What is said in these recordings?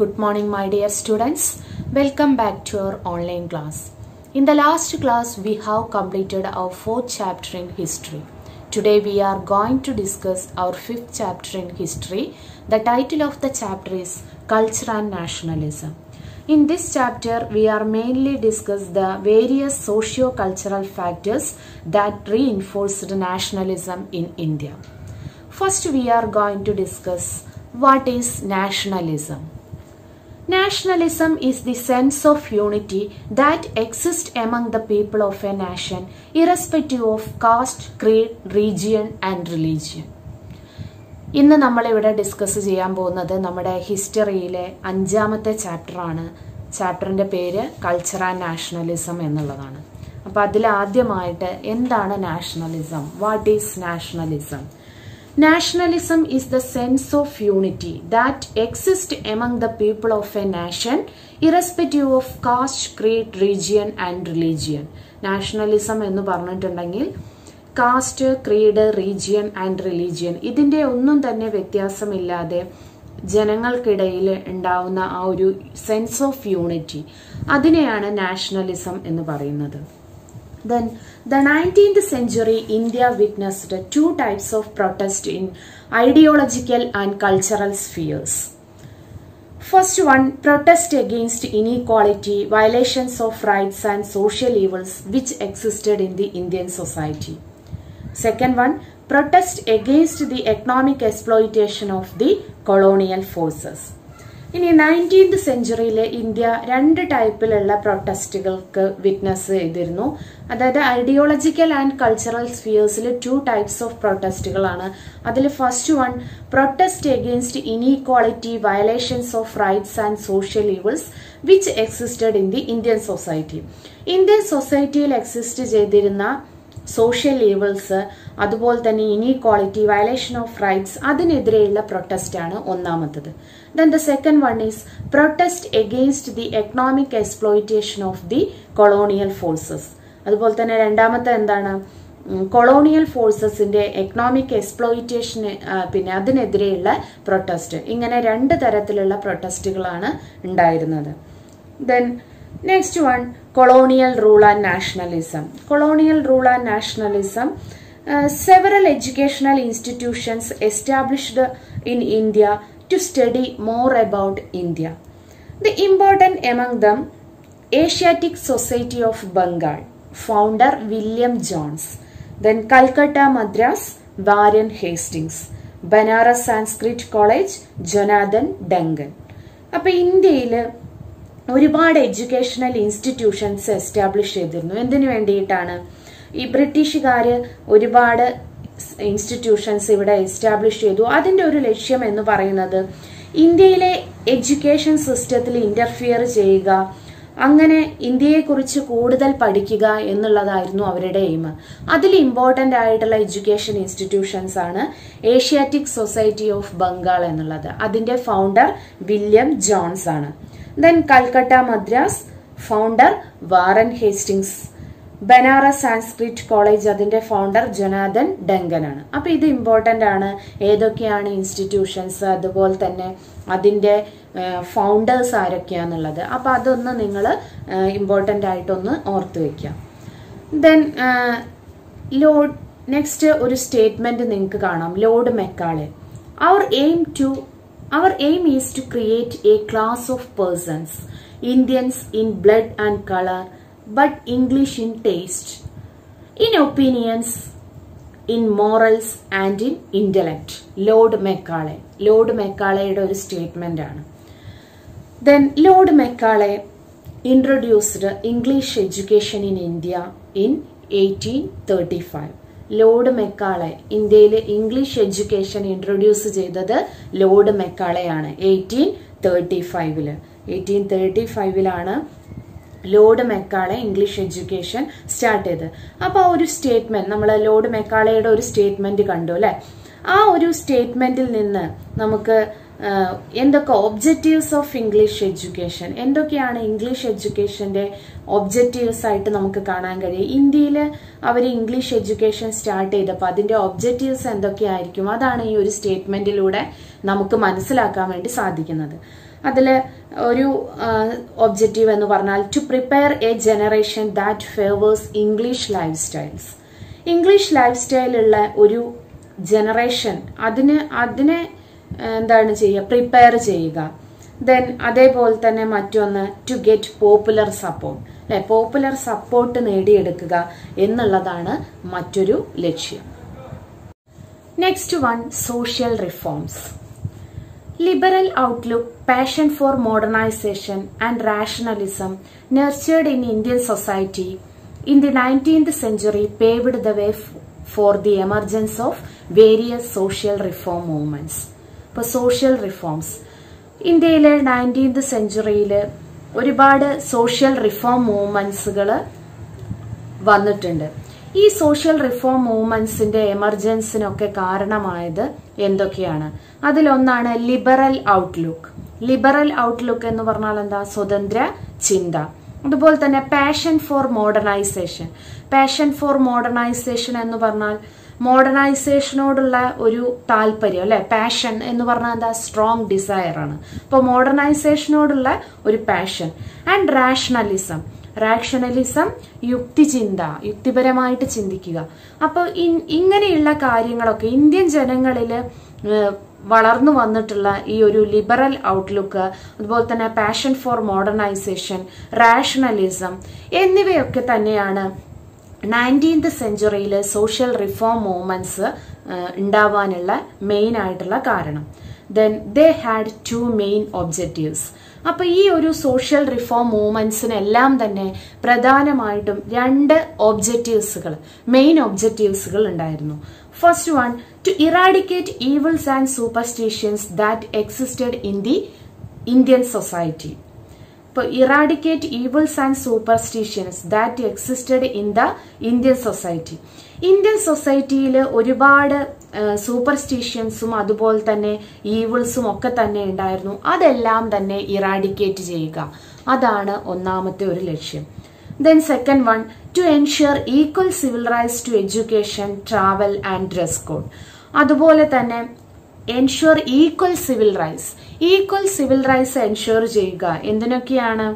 Good morning, my dear students. Welcome back to our online class. In the last class, we have completed our fourth chapter in history. Today, we are going to discuss our fifth chapter in history. The title of the chapter is Culture and Nationalism. In this chapter, we are mainly discuss the various socio-cultural factors that reinforced nationalism in India. First, we are going to discuss what is nationalism. Nationalism is the sense of unity that exist among the people of a nation, irrespective of caste creed, region and religion ഇന്ന് നമ്മളിവിടെ discuss ചെയ്യാൻ പോകുന്നത് നമ്മുടെ ഹിസ്റ്ററിയിലെ അഞ്ചാമത്തെ ചാപ്റ്ററാണ് ചാപ്റ്ററിന്റെ പേര് culture and nationalism എന്നുള്ളതാണ്. അപ്പോൾ അതിലാദ്യമായിട്ട് എന്താണ് nationalism what is nationalism Nationalism is the sense of unity that exist among the people of a nation, irrespective of caste creed, region and religion nationalism എന്ന് പറഞ്ഞിട്ടുണ്ടെങ്കിൽ caste creed region and religion ഇതിന്റെ ഒന്നും തന്നെ വ്യത്യാസമില്ലാതെ ജനങ്ങൾക്കിടയിൽ ഉണ്ടാവുന്ന ആ ഒരു സെൻസ് ഓഫ് യൂണിറ്റി അതിനെയാണ് നാഷണലിസം എന്ന് പറയുന്നത്. Then, the 19th century, India witnessed two types of protest in ideological and cultural spheres. First one, protest against inequality, violations of rights and social evils which existed in the Indian society. Second one, protest against the economic exploitation of the colonial forces. ഇനി nineteenth സെഞ്ചുറിയിലെ India രണ്ട് ടൈപ്പിലുള്ള പ്രൊട്ടസ്റ്റുകൾക്ക് witness ചെയ്തിരുന്നു അതായത് ideological and cultural സ്ഫിയേഴ്സിൽ two types of പ്രൊട്ടസ്റ്റുകളാണ് അതിൽ first one protest against inequality violations of rights and social evils which existed in the Indian society Indian സൊസൈറ്റിയിൽ എക്സിസ്റ്റ് ചെയ്തിരുന്ന സോഷ്യൽ ഈവിൾസ് അതുപോലെ തന്നെ ഇനീക്വാളിറ്റി വയലേഷൻ ഓഫ് റൈറ്റ്സ് അതിനെതിരെയുള്ള protest ആണ് ഒന്നാമത്തത്. Then the second one is protest against the economic exploitation of the colonial forces അതുപോലെ തന്നെ രണ്ടാമത്തെ എന്താണ് കൊളോണിയൽ ഫോഴ്സസിന്റെ എക്കണോമിക് എക്സ്പ്ലോയിറ്റേഷന് പിന്നെ അതിനെതിരെയുള്ള പ്രൊട്ടസ്റ്റ് ഇങ്ങനെ രണ്ട് തരത്തിലുള്ള പ്രൊട്ടസ്റ്റുകളാണ് ഉണ്ടായിരുന്നത്. Then next one colonial rule and nationalism colonial rule and nationalism several educational institutions established in India to study more about India the important among them Asiatic society of Bengal founder William Jones then Calcutta Madras Warren Hastings Banaras Sanskrit college Jonathan Duncan അപ്പൊ ഇന്ത്യയിൽ ഒരുപാട് educational institutions establish ചെയ്തിരുന്നു. എന്തിനു വേണ്ടിയിട്ടാണ്? ഈ ബ്രിട്ടീഷുകാർ ഒരുപാട് institutions ഇവിടെ എസ്റ്റാബ്ലിഷ് ചെയ്തു. അതിന്റെ ഒരു ലക്ഷ്യം എന്ന് പറയുന്നത് ഇന്ത്യയിലെ എഡ്യൂക്കേഷൻ സിസ്റ്റത്തിൽ ഇന്റർഫിയർ ചെയ്യുക അങ്ങനെ ഇന്ത്യയെക്കുറിച്ച് കൂടുതൽ പഠിക്കുക എന്നുള്ളതായിരുന്നു അവരുടെ എയിം അതിൽ ഇമ്പോർട്ടന്റ് ആയിട്ടുള്ള എഡ്യൂക്കേഷൻ ഇൻസ്റ്റിറ്റ്യൂഷൻസ് ആണ് ഏഷ്യാറ്റിക് സൊസൈറ്റി ഓഫ് ബംഗാൾ എന്നുള്ളത്. അതിന്റെ ഫൗണ്ടർ വില്യം ജോൺസ് ആണ്. Then Calcutta Madras founder Warren Hastings Banaras Sanskrit college അതിന്റെ ഫൗണ്ടർ ജനാദൻ ഡെങ്കൻ ആണ്. അപ്പൊ ഇത് ഇമ്പോർട്ടന്റ് ആണ്. ഏതൊക്കെയാണ് ഇൻസ്റ്റിറ്റ്യൂഷൻസ് അതുപോലെ തന്നെ അതിന്റെ ഫൗണ്ടേഴ്സ് ആരൊക്കെയാന്നുള്ളത്. അപ്പൊ അതൊന്ന് നിങ്ങൾ ഇമ്പോർട്ടന്റ് ആയിട്ടൊന്ന് ഓർത്ത് വെക്കുക ദെൻ ലോഡ് നെക്സ്റ്റ് ഒരു സ്റ്റേറ്റ്മെന്റ് നിങ്ങൾക്ക് കാണാം. Lord Macaulay our aim to our aim is to create a class of persons Indians in blood and colour but English in taste in opinions in morals and in intellect lord Macaulay lord മെക്കാളയുടെ ഒരു statement ആണ്. Then lord Macaulay introduced English education in India in eighteen thirty five lord Macaulay ഇന്ത്യയിൽ English education introduce ചെയ്തത് Lord മെക്കാളെയാണ് eighteen thirty ഫൈവിൽ eighteen thirty ഫൈവിലാണ് lord Macaulay English education start ചെയ്ത് അപ്പോൾ ആ ഒരു സ്റ്റേറ്റ്മെന്റ് നമ്മൾ ലോർഡ് മെക്കാളയുടെ ഒരു സ്റ്റേറ്റ്മെന്റ് കണ്ടു അല്ലെ? ആ ഒരു സ്റ്റേറ്റ്മെന്റിൽ നിന്ന് നമുക്ക് എന്തൊക്കെ ഒബ്ജക്റ്റീവ്സ് ഓഫ് ഇംഗ്ലീഷ് എഡ്യൂക്കേഷൻ എന്തൊക്കെയാണ് ഇംഗ്ലീഷ് എഡ്യൂക്കേഷന്റെ ഒബ്ജക്റ്റീവ്സ് ആയിട്ട് നമുക്ക് കാണാൻ കഴിയും? ഇന്ത്യയിൽ അവർ ഇംഗ്ലീഷ് എഡ്യൂക്കേഷൻ സ്റ്റാർട്ട് ചെയ്തപ്പോൾ അതിന്റെ ഒബ്ജക്റ്റീവ്സ് എന്തൊക്കെയായിരിക്കും? അതാണ് ഈ ഒരു സ്റ്റേറ്റ്മെന്റിലൂടെ നമുക്ക് മനസ്സിലാക്കാൻ വേണ്ടി സാധിക്കുന്നത്. അതിൽ ഒരു ഒബ്ജക്റ്റീവ് എന്ന് പറഞ്ഞാൽ to prepare a generation that favours English life styles English life സ്റ്റൈലുള്ള ഒരു ജനറേഷൻ അതിന് അതിനെ എന്താണ് ചെയ്യുക? പ്രിപ്പയർ ചെയ്യുക. ദെൻ അതേപോലെ തന്നെ മറ്റൊന്ന് ടു ഗെറ്റ് പോപ്പുലർ സപ്പോർട്ട് അല്ലെ? പോപ്പുലർ സപ്പോർട്ട് നേടിയെടുക്കുക എന്നുള്ളതാണ് മറ്റൊരു ലക്ഷ്യം. Next one social reforms liberal outlook passion for modernization and rationalism nurtured in Indian society in the nineteenth century paved the way for the emergence of various social reform movements ഇപ്പൊ social reforms ഇന്ത്യയിലെ nineteenth സെഞ്ചുറിയിൽ ഒരുപാട് social reform മൂവ്മെന്റ്സുകൾ വന്നിട്ടുണ്ട്. ഈ social reform മൂവ്മെന്റ്സിന്റെ എമർജൻസിനൊക്കെ കാരണമായത് എന്തൊക്കെയാണ്? അതിലൊന്നാണ് ലിബറൽ ഔട്ട്ലുക്ക് ലിബറൽ ഔട്ട്ലുക്ക് എന്ന് പറഞ്ഞാൽ എന്താ? സ്വതന്ത്ര ചിന്ത. അതുപോലെ തന്നെ passion for modernisation passion for modernisation എന്ന് പറഞ്ഞാൽ മോഡേണൈസേഷനോടുള്ള ഒരു താല്പര്യം അല്ലെ? പാഷൻ എന്ന് പറഞ്ഞാൽ എന്താ? സ്ട്രോങ് ഡിസയർ ആണ്. അപ്പോൾ മോഡേണൈസേഷനോടുള്ള ഒരു പാഷൻ ആൻഡ് റാഷണലിസം റാഷണലിസം യുക്തിചിന്ത യുക്തിപരമായിട്ട് ചിന്തിക്കുക. അപ്പോൾ ഇങ്ങനെയുള്ള കാര്യങ്ങളൊക്കെ ഇന്ത്യൻ ജനങ്ങളിൽ വളർന്നു വന്നിട്ടുള്ള ഈ ഒരു ലിബറൽ ഔട്ട്ലുക്ക് അതുപോലെ തന്നെ പാഷൻ ഫോർ മോഡേണൈസേഷൻ റാഷണലിസം എന്നിവയൊക്കെ തന്നെയാണ് നയന്റീൻത് സെഞ്ചുറിയിൽ സോഷ്യൽ റിഫോം മൂവ്മെന്റ്സ് ഉണ്ടാവാനുള്ള മെയിൻ ആയിട്ടുള്ള കാരണം. Then they had two main objectives അപ്പൊ ഈ ഒരു സോഷ്യൽ റിഫോം മൂവ്മെന്റ്സിനെല്ലാം തന്നെ പ്രധാനമായിട്ടും രണ്ട് ഒബ്ജക്റ്റീവ്സുകൾ മെയിൻ ഒബ്ജക്റ്റീവ്സുകൾ ഉണ്ടായിരുന്നു. First one to eradicate evils and superstitions that existed in the Indian society ഇപ്പോൾ eradicate evils and superstitions that existed in the Indian society Indian സൊസൈറ്റിയിൽ ഒരുപാട് സൂപ്പർസ്റ്റിഷ്യൻസും അതുപോലെ തന്നെ ഈവിൾസും ഒക്കെ തന്നെ ഉണ്ടായിരുന്നു. അതെല്ലാം തന്നെ ഇറാഡിക്കേറ്റ് ചെയ്യുക. അതാണ് ഒന്നാമത്തെ ഒരു ലക്ഷ്യം. Then second one to ensure equal civil rights to education travel and dress code അതുപോലെ തന്നെ ensure equal civil rights equal civil rights ensure ചെയ്യുക. എന്തിനൊക്കെയാണ്?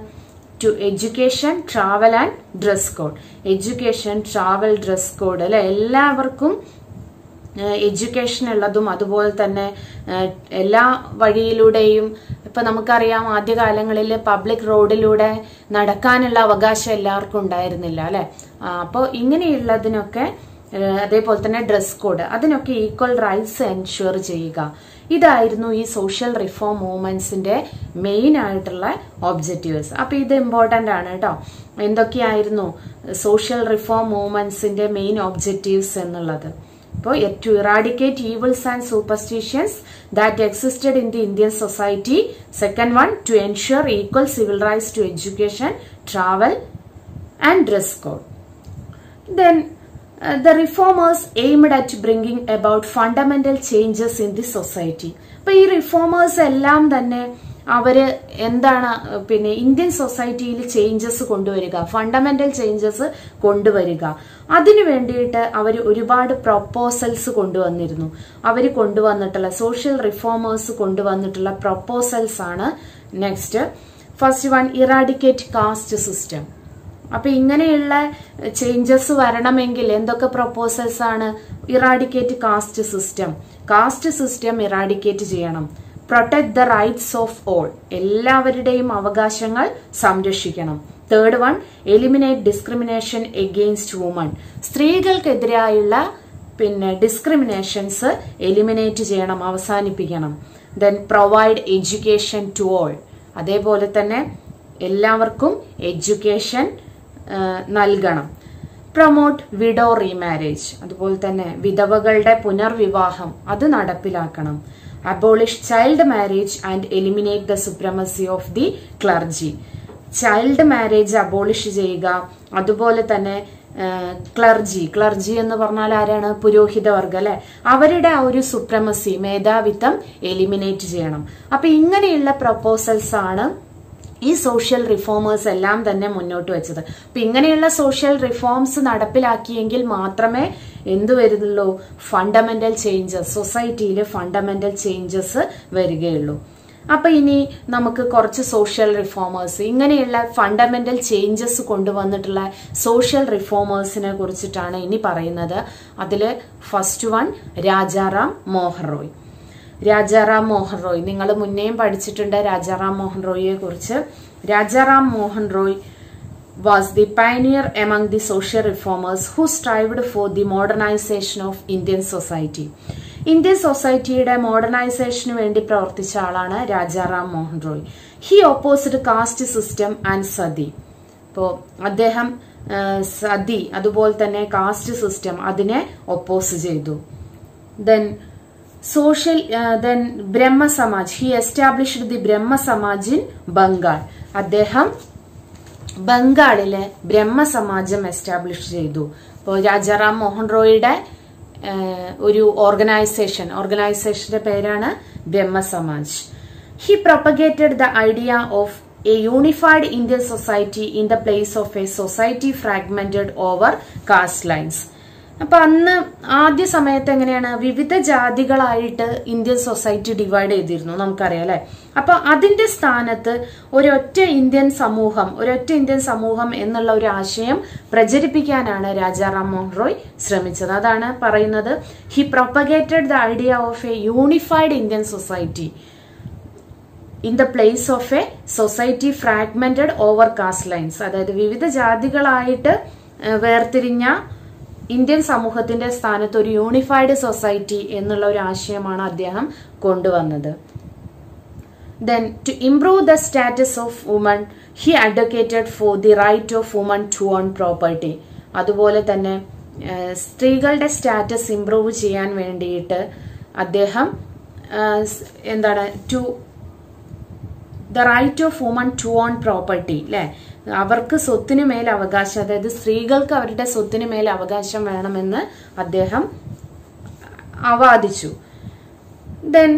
To education travel and dress code education travel dress code അല്ലെ? എല്ലാവർക്കും education ഉള്ളതും അതുപോലെ തന്നെ എല്ലാ വഴിയിലൂടെയും ഇപ്പൊ നമുക്കറിയാം ആദ്യകാലങ്ങളിൽ പബ്ലിക് റോഡിലൂടെ നടക്കാനുള്ള അവകാശം എല്ലാവർക്കും ഉണ്ടായിരുന്നില്ല അല്ലെ? അപ്പോൾ ഇങ്ങനെയുള്ളതിനൊക്കെ അതേപോലെ തന്നെ ഡ്രസ് കോഡ് അതിനൊക്കെ ഈക്വൽ റൈറ്റ്സ് എൻഷുർ ചെയ്യുക. ഇതായിരുന്നു ഈ സോഷ്യൽ റിഫോം മൂവ്മെന്റ്സിന്റെ മെയിൻ ആയിട്ടുള്ള ഒബ്ജക്റ്റീവ്സ് അപ്പൊ ഇത് ഇമ്പോർട്ടന്റ് ആണ് കേട്ടോ എന്തൊക്കെയായിരുന്നു സോഷ്യൽ റിഫോം മൂവ്മെന്റ്സിന്റെ മെയിൻ ഒബ്ജക്റ്റീവ്സ് എന്നുള്ളത്? ഇപ്പോൾ to eradicate evils and superstitions that existed in the Indian society second one to ensure equal civil rights to education travel and dress code then the reformers aimed at bringing about fundamental changes in the society അപ്പൊ ഈ reformers എല്ലാം തന്നെ അവർ എന്താണ് പിന്നെ Indian സൊസൈറ്റിയിൽ changes കൊണ്ടുവരിക fundamental changes കൊണ്ടുവരിക. അതിനു വേണ്ടിയിട്ട് അവർ ഒരുപാട് പ്രൊപ്പോസൽസ് കൊണ്ടുവന്നിരുന്നു. അവർ കൊണ്ടുവന്നിട്ടുള്ള സോഷ്യൽ റിഫോമേഴ്സ് കൊണ്ടുവന്നിട്ടുള്ള പ്രൊപ്പോസൽസ് ആണ് next first one eradicate caste system അപ്പൊ ഇങ്ങനെയുള്ള ചേഞ്ചസ് വരണമെങ്കിൽ എന്തൊക്കെ പ്രൊപ്പോസൽസ് ആണ് eradicate caste system caste system eradicate ചെയ്യണം. Protect the rights of all എല്ലാവരുടെയും അവകാശങ്ങൾ സംരക്ഷിക്കണം. Third one eliminate discrimination against woman സ്ത്രീകൾക്കെതിരായുള്ള പിന്നെ ഡിസ്ക്രിമിനേഷൻസ് എലിമിനേറ്റ് ചെയ്യണം അവസാനിപ്പിക്കണം. Then provide education to all അതേപോലെ തന്നെ എല്ലാവർക്കും എഡ്യൂക്കേഷൻ നൽകണം. പ്രൊമോട്ട് വിഡോ റീമാരേജ് അതുപോലെ തന്നെ വിധവകളുടെ പുനർവിവാഹം അത് നടപ്പിലാക്കണം. Abolish child marriage and eliminate the supremacy of the clergy child marriage abolish ചെയ്യുക. അതുപോലെ തന്നെ ക്ലർജി ക്ലർജി എന്ന് പറഞ്ഞാൽ ആരാണ്? പുരോഹിത വർഗം അല്ലെ? അവരുടെ ആ ഒരു സുപ്രമസി മേധാവിത്വം എലിമിനേറ്റ് ചെയ്യണം. അപ്പൊ ഇങ്ങനെയുള്ള പ്രപ്പോസൽസ് ആണ് ഈ സോഷ്യൽ റിഫോമേഴ്സ് എല്ലാം തന്നെ മുന്നോട്ട് വെച്ചത്. അപ്പൊ ഇങ്ങനെയുള്ള സോഷ്യൽ റിഫോംസ് നടപ്പിലാക്കിയെങ്കിൽ മാത്രമേ എന്ത് വരുന്നുള്ളൂ? ഫണ്ടമെന്റൽ ചേഞ്ചസ് സൊസൈറ്റിയിൽ ഫണ്ടമെന്റൽ ചേഞ്ചസ് വരികയുള്ളൂ. അപ്പൊ ഇനി നമുക്ക് കുറച്ച് സോഷ്യൽ റിഫോമേഴ്സ് ഇങ്ങനെയുള്ള ഫണ്ടമെന്റൽ ചേഞ്ചസ് കൊണ്ടുവന്നിട്ടുള്ള സോഷ്യൽ റിഫോമേഴ്സിനെ കുറിച്ചിട്ടാണ് ഇനി പറയുന്നത്. അതിൽ ഫസ്റ്റ് വൺ രാജാറാം മോഹൻ റോയ് രാജാറാം മോഹൻ റോയ്. നിങ്ങൾ മുന്നേയും പഠിച്ചിട്ടുണ്ട് രാജാറാം മോഹൻ റോയിയെ കുറിച്ച്. Rajaram Mohan Roy was the pioneer among the social reformers who strived for the modernization of Indian society. Indian സൊസൈറ്റിയുടെ മോഡേണൈസേഷന് വേണ്ടി പ്രവർത്തിച്ച ആളാണ് Rajaram Mohan Roy. He opposed caste system and sati. ഇപ്പോ അദ്ദേഹം സതി അതുപോലെ തന്നെ കാസ്റ്റ് സിസ്റ്റം അതിനെ ഒപ്പോസ് ചെയ്തു. Then social then Brahmo Samaj he established the Brahmo Samaj in Bengal അദ്ദേഹം ബംഗാളിലെ ബ്രഹ്മസമാജം എസ്റ്റാബ്ലിഷ് ചെയ്തു. ഇപ്പോൾ രാജാറാം മോഹൻ റോയിയുടെ ഒരു ഓർഗനൈസേഷൻ ഓർഗനൈസേഷന്റെ പേരാണ് Brahmo Samaj he propagated the idea of a unified Indian society in the place of a society fragmented over caste lines അപ്പൊ അന്ന് ആദ്യ സമയത്ത് എങ്ങനെയാണ് വിവിധ ജാതികളായിട്ട് ഇന്ത്യൻ സൊസൈറ്റി ഡിവൈഡ് ചെയ്തിരുന്നു നമുക്കറിയാം അല്ലെ? അപ്പൊ അതിന്റെ സ്ഥാനത്ത് ഒരൊറ്റ ഇന്ത്യൻ സമൂഹം ഒരൊറ്റ ഇന്ത്യൻ സമൂഹം എന്നുള്ള ഒരു ആശയം പ്രചരിപ്പിക്കാനാണ് രാജാറാം മോഹൻ റോയ് ശ്രമിച്ചത്. അതാണ് പറയുന്നത് he propagated the idea of a unified Indian society in the place of a society fragmented over caste lines അതായത് വിവിധ ജാതികളായിട്ട് വേർതിരിഞ്ഞ ഇന്ത്യൻ സമൂഹത്തിന്റെ സ്ഥാനത്ത് ഒരു യൂണിഫൈഡ് സൊസൈറ്റി എന്നുള്ള ഒരു ആശയമാണ് അദ്ദേഹം കൊണ്ടുവന്നത്. Then to improve the status of woman he advocated for the right of woman to own property അതുപോലെ തന്നെ സ്ത്രീകളുടെ സ്റ്റാറ്റസ് ഇംപ്രൂവ് ചെയ്യാൻ വേണ്ടിയിട്ട് അദ്ദേഹം എന്താണ് to the right of woman to own property അല്ലെ അവർക്ക് സ്വത്തിന് മേൽ അവകാശം അതായത് സ്ത്രീകൾക്ക് അവരുടെ സ്വത്തിന് മേൽ അവകാശം വേണമെന്ന് അദ്ദേഹം അവാദിച്ചു ദെൻ